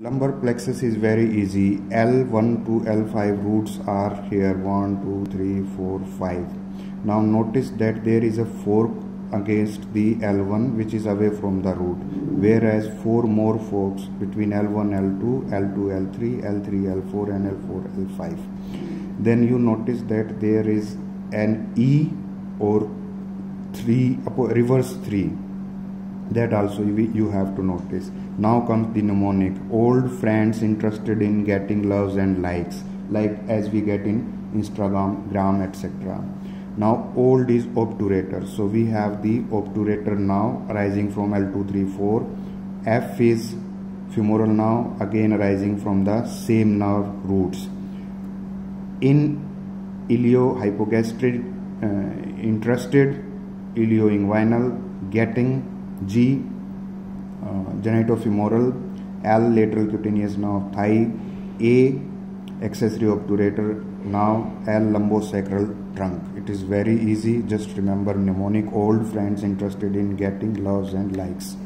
Lumbar plexus is very easy. L1 to L5 roots are here 1, 2, 3, 4, 5. Now notice that there is a fork against the L1 which is away from the root whereas four more forks between L1, L2, L2, L3, L3, L4 and L4, L5. Then you notice that there is an E or 3 reverse 3 that also you have to notice. Now comes the mnemonic. Old friends interested in getting loves and likes. Like as we get in instagram gram etc now old is obturator. So we have the obturator now arising from l234 f is femoral now again arising from the same nerve roots. In iliohypogastric uh, interested ilioinguinal getting G uh, genitofemoral, L lateral cutaneous nerve thigh, A accessory obturator, now L lumbosacral trunk. It is very easy. Just remember mnemonic old friends interested in getting loves and likes.